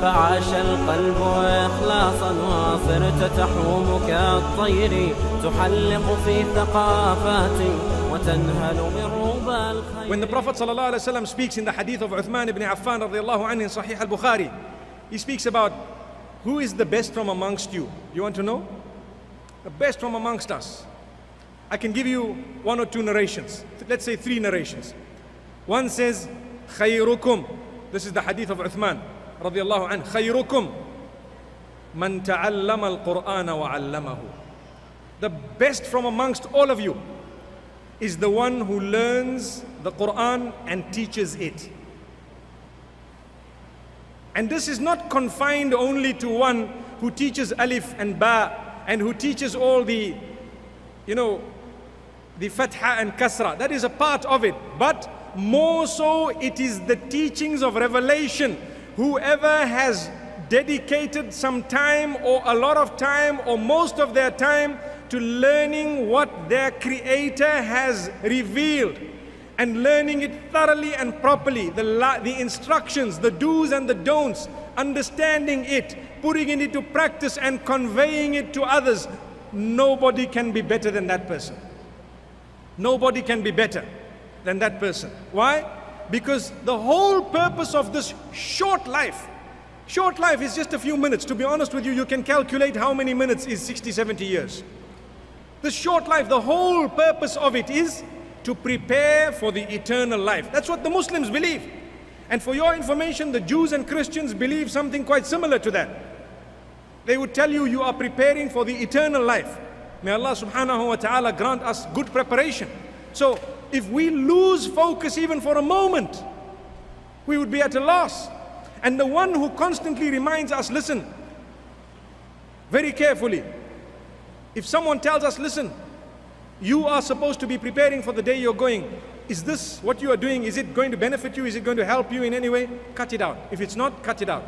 فعاش القلب إخلاصا وصرت تحوم كالطير تحلق في ثقافات وتنهل من ربى الخير When the Prophet ﷺ speaks in the hadith of Uthman ibn Affan radiallahu anhu in Sahih al-Bukhari, he speaks about who is the best from amongst you. You want to know? The best from amongst us. I can give you one or two narrations. Let's say three narrations. One says, خيركم. This is the hadith of Uthman radiallahu anhu. خيركم من تعلم القرآن وعلمه. The best from amongst all of you is the one who learns the Quran and teaches it. And this is not confined only to one who teaches alif and ba and who teaches all the, you know, the fatha and kasra. That is a part of it. But more so, it is the teachings of revelation. Whoever has dedicated some time or a lot of time or most of their time to learning what their creator has revealed and learning it thoroughly and properly the, the instructions the do's and the don'ts understanding it putting it into practice and conveying it to others nobody can be better than that person. Nobody can be better than that person. Why because the whole purpose of this short life short life is just a few minutes to be honest with you you can calculate how many minutes is 60 70 years this short life, the whole purpose of it is to prepare for the eternal life. That's what the Muslims believe. And for your information, the Jews and Christians believe something quite similar to that. They would tell you you are preparing for the eternal life. May Allah subhanahu wa ta'ala grant us good preparation. So if we lose focus even for a moment, we would be at a loss. And the one who constantly reminds us, listen, very carefully, if someone tells us, listen, you are supposed to be preparing for the day you're going, is this what you are doing? Is it going to benefit you? Is it going to help you in any way? Cut it out. If it's not, cut it out.